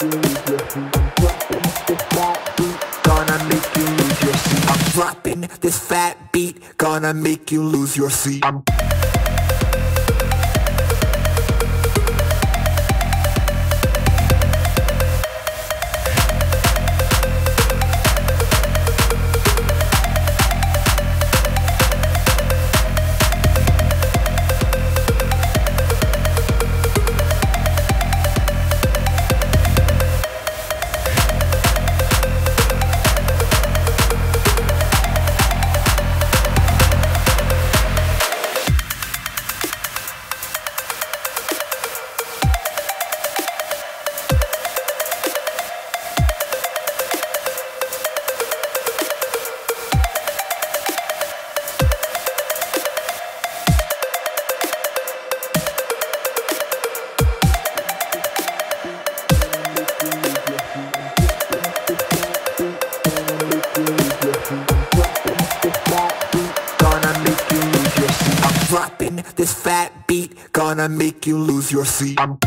Gonna make you lose your seat. I'm dropping this fat beat. Gonna make you lose your seat. Dropping this fat beat, gonna make you lose your seat. I'm